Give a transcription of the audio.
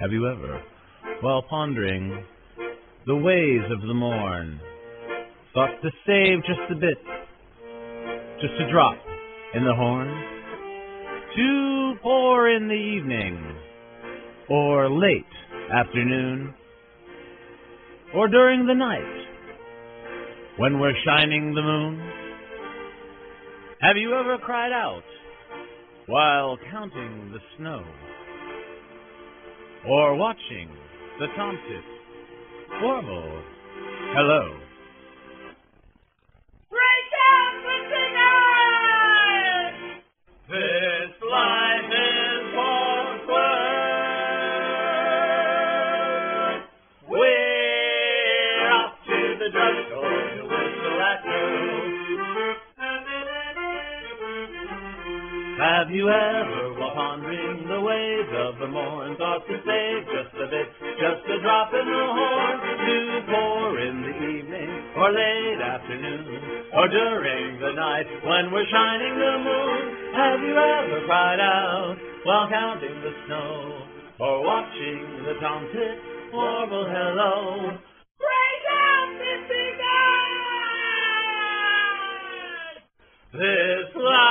Have you ever, while pondering the ways of the morn, thought to save just a bit, just a drop in the horn, to pour in the evening, or late afternoon, or during the night, when we're shining the moon? Have you ever cried out while counting the snow? Or watching the tomtit warble hello? Break Have you ever, while pondering the ways of the morn, thought to save just a bit, just a drop in the horn, to pour in the evening, or late afternoon, or during the night when we're shining the moon? Have you ever cried out while counting the snow, or watching the tomtit warble hello? Break out singers! This life